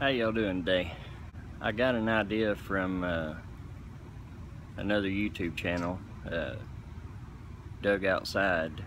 How y'all doing today? I got an idea from uh, another YouTube channel, uh, Doug Outside.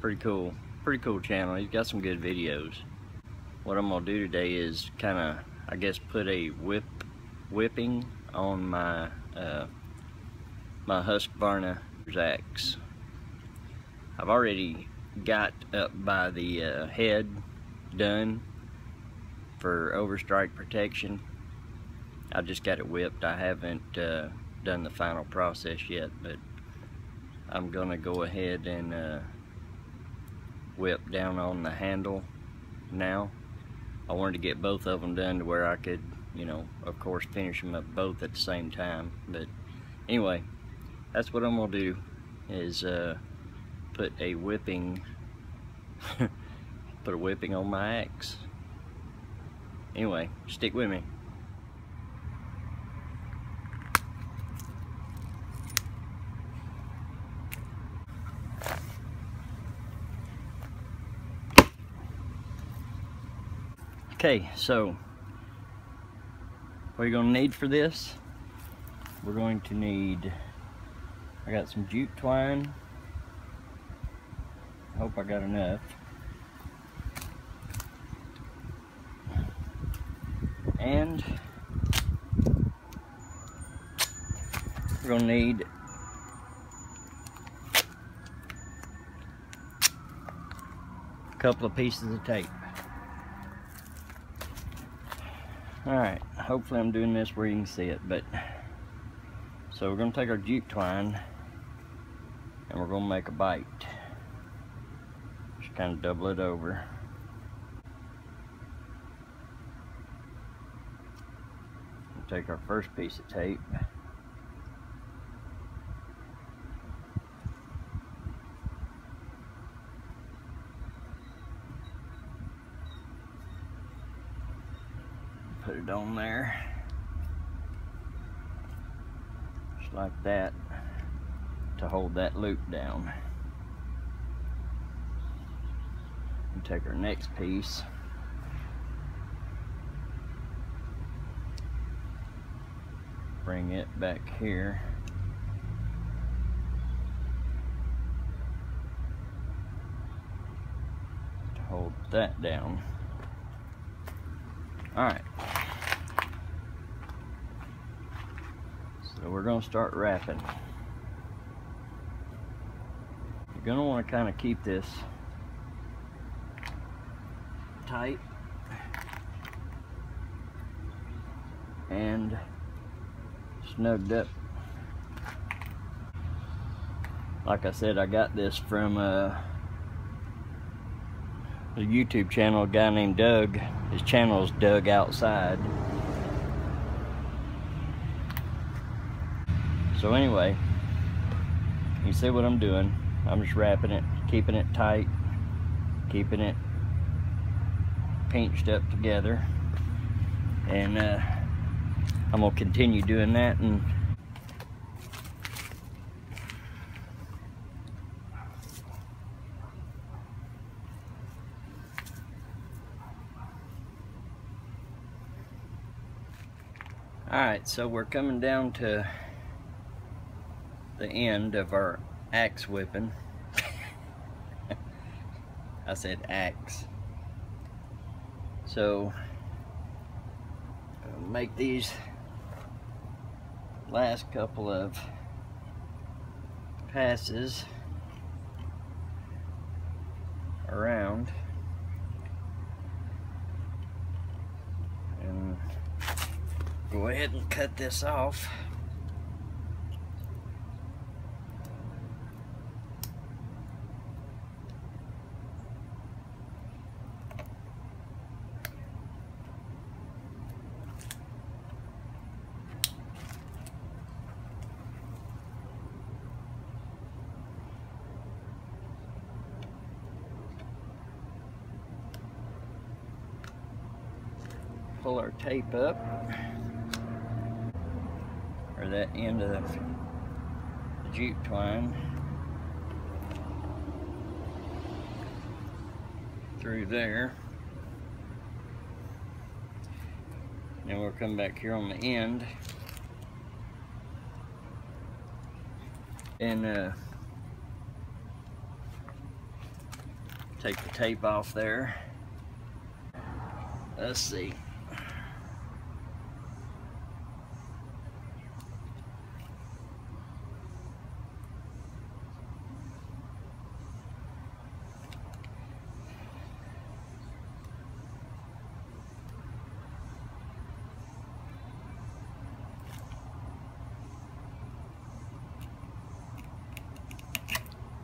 Pretty cool, pretty cool channel. He's got some good videos. What I'm gonna do today is kind of, I guess, put a whip, whipping on my uh, my Husqvarna axe. I've already got up by the uh, head done for overstrike protection. I just got it whipped. I haven't uh, done the final process yet, but I'm gonna go ahead and uh, whip down on the handle now. I wanted to get both of them done to where I could, you know, of course finish them up both at the same time. But anyway, that's what I'm gonna do is uh, put a whipping put a whipping on my axe. Anyway, stick with me. Okay, so what are you're gonna need for this, we're going to need, I got some jute twine. I hope I got enough. And we're gonna need a couple of pieces of tape. Alright, hopefully I'm doing this where you can see it, but so we're gonna take our jute twine and we're gonna make a bite. Just kind of double it over. Take our first piece of tape. Put it on there. Just like that to hold that loop down. And take our next piece bring it back here. To hold that down. Alright. So we're going to start wrapping. You're going to want to kind of keep this tight and snugged up. Like I said, I got this from uh, a YouTube channel, a guy named Doug. His channel is Doug Outside. So anyway, you see what I'm doing. I'm just wrapping it, keeping it tight, keeping it pinched up together. And uh, I'm gonna continue doing that and Alright, so we're coming down to the end of our axe whipping. I said axe. So, make these last couple of passes around. And go ahead and cut this off our tape up or that end of the jute twine through there And we'll come back here on the end and uh, take the tape off there. Let's see.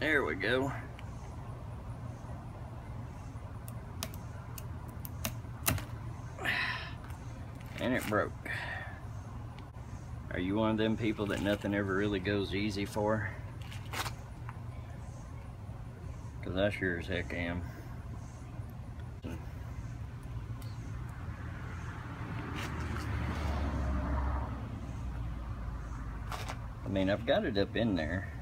There we go. And it broke. Are you one of them people that nothing ever really goes easy for? Because I sure as heck am. I mean, I've got it up in there.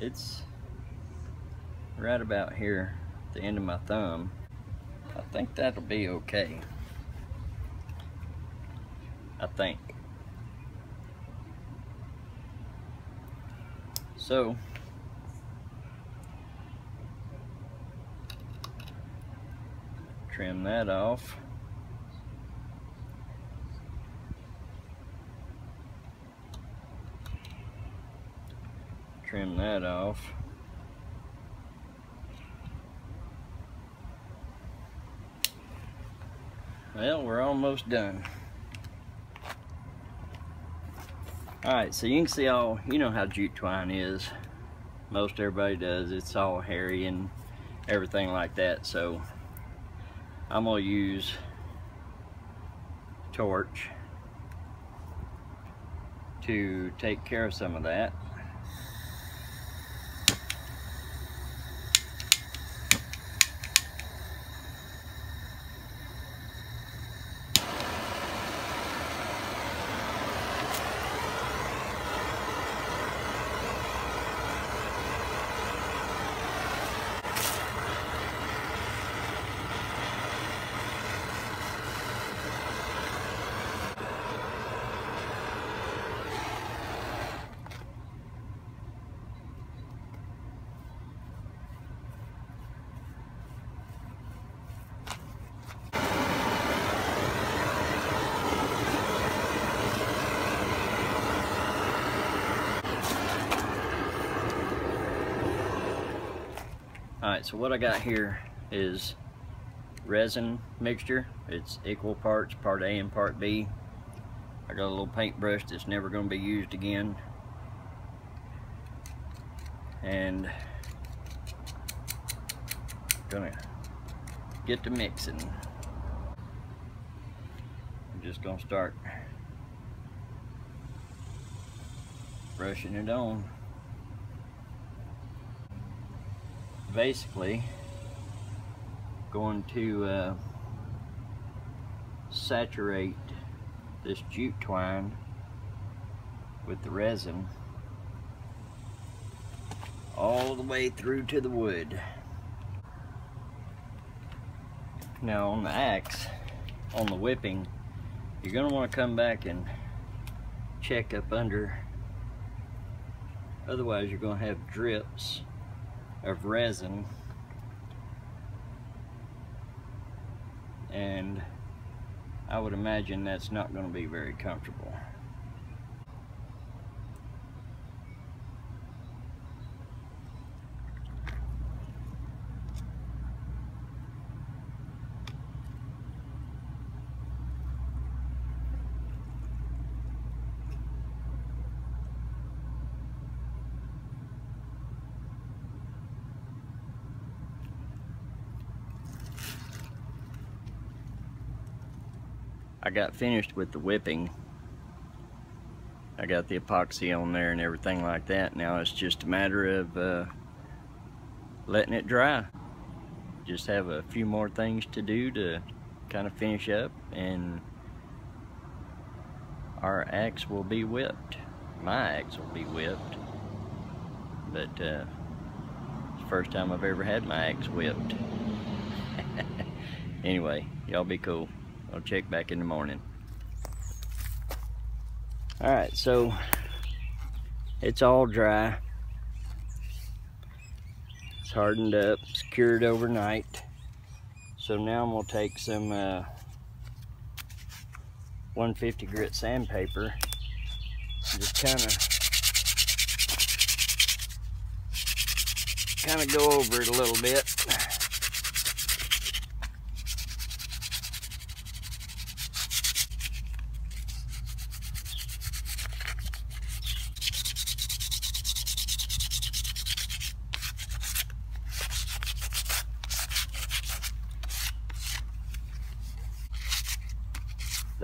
It's right about here, at the end of my thumb. I think that'll be okay. I think. So, trim that off. Trim that off. Well, we're almost done. Alright, so you can see all, you know how jute twine is. Most everybody does. It's all hairy and everything like that. So I'm going to use torch to take care of some of that. So what I got here is resin mixture. It's equal parts, part A and part B. I got a little paintbrush that's never going to be used again. And gonna get to mixing. I'm just gonna start brushing it on. Basically going to uh, saturate this jute twine with the resin all the way through to the wood. Now on the axe, on the whipping, you're going to want to come back and check up under otherwise you're going to have drips of resin and I would imagine that's not going to be very comfortable. I got finished with the whipping. I got the epoxy on there and everything like that. Now it's just a matter of uh, letting it dry. Just have a few more things to do to kind of finish up and our axe will be whipped. My axe will be whipped. But uh, first time I've ever had my axe whipped. anyway, y'all be cool. I'll check back in the morning. Alright, so it's all dry. It's hardened up, secured overnight. So now I'm gonna take some uh, 150 grit sandpaper and just kind of kind of go over it a little bit.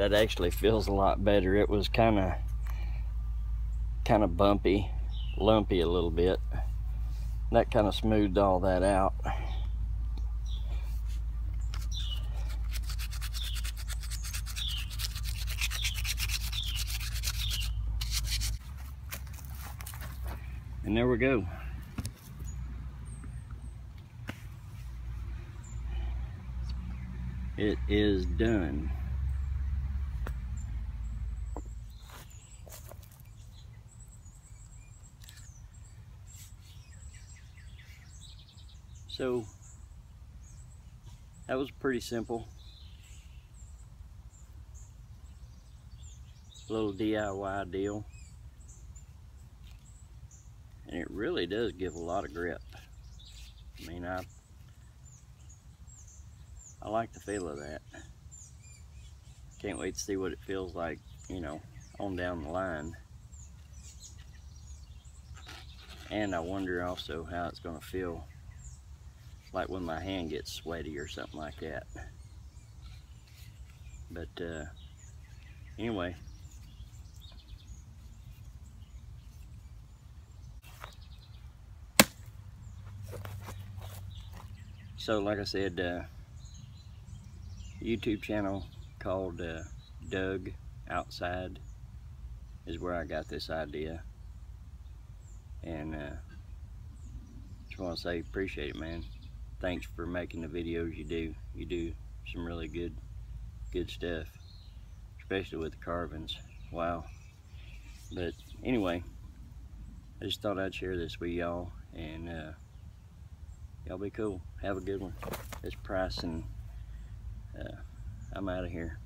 That actually feels a lot better. It was kind of kind of bumpy, lumpy a little bit. That kind of smoothed all that out. And there we go. It is done. So that was pretty simple. Little DIY deal. And it really does give a lot of grip. I mean, I, I like the feel of that. Can't wait to see what it feels like, you know, on down the line. And I wonder also how it's going to feel like when my hand gets sweaty or something like that. But uh, anyway. So like I said, uh, YouTube channel called uh, Doug Outside is where I got this idea. And uh, just want to say appreciate it, man thanks for making the videos you do. You do some really good, good stuff, especially with the carvings. Wow. But anyway, I just thought I'd share this with y'all, and uh, y'all be cool. Have a good one. It's Pryce, and uh, I'm out of here.